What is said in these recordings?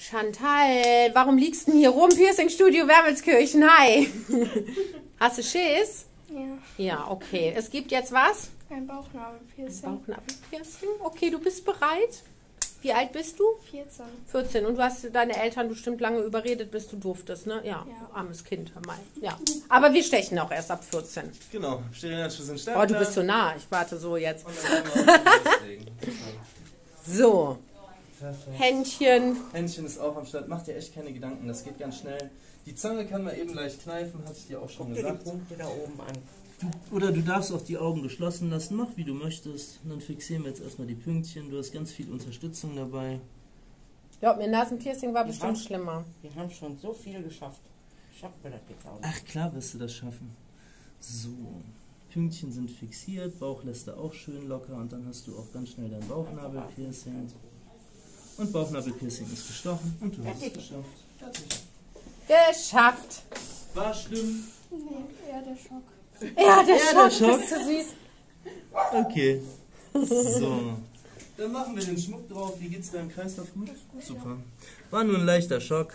Chantal, warum liegst du denn hier rum? Piercing-Studio Wermelskirchen, hi. Hast du Schiss? Ja, Ja, okay. Es gibt jetzt was? ein Bauchnabelpiercing. Bauchnabelpiercing. Okay, du bist bereit. Wie alt bist du? 14. 14. Und du hast deine Eltern bestimmt lange überredet, bis du durftest, ne? Ja, Ja. armes Kind, hör mal. Ja. Aber wir stechen auch erst ab 14. Genau, schon sind Oh, stark. du bist so nah. Ich warte so jetzt. So, Perfekt. Händchen. Händchen ist auch am Start. Mach dir echt keine Gedanken, das geht ganz schnell. Die Zange kann man eben leicht kneifen, hatte ich dir auch schon Guck dir die gesagt. Punkte da oben an. Oder du darfst auch die Augen geschlossen lassen, mach wie du möchtest. Und dann fixieren wir jetzt erstmal die Pünktchen. Du hast ganz viel Unterstützung dabei. Glaub mir, Nasenpiercing war bestimmt schlimmer. Wir haben schon so viel geschafft. Schaffen wir das jetzt auch. Ach klar wirst du das schaffen. So, Pünktchen sind fixiert, Bauch lässt du auch schön locker und dann hast du auch ganz schnell dein Bauchnabelpiercing. Und Bauchnabelpiercing ist gestochen und du hast es geschafft. Geschafft. War schlimm. Nee, eher der Schock. Ja, der Ja, Schock, der Schock. ist so süß. Okay. So. Dann machen wir den Schmuck drauf. Wie geht's deinem Kreislauf gut? Super. War nur ein leichter Schock.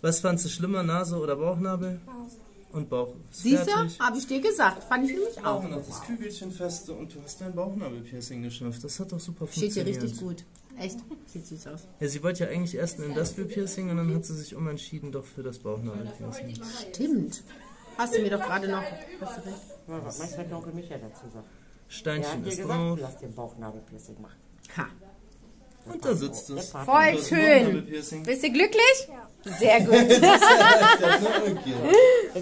Was fandst du schlimmer, Nase oder Bauchnabel? Nase. Und Bauch. Siehst du? Habe ich dir gesagt. Fand ich nämlich auch. Wir noch das Kügelchen feste und du hast dein Bauchnabelpiercing geschafft. Das hat doch super Steht dir funktioniert. richtig gut. Echt? Sieht süß aus. Ja, sie wollte ja eigentlich erst ein Industrial Piercing und dann hat sie sich umentschieden doch für das Bauchnabelpiercing. Stimmt. Hast du mir doch gerade noch. Hast du recht. Ja, was meinst du, der Onkel Michael dazu sagt? Steinchen ist gesagt, drauf. lass den Bauchnabelpiercing machen. Ha. Und da sitzt es. Voll schön. Bist du glücklich? Ja. Sehr gut.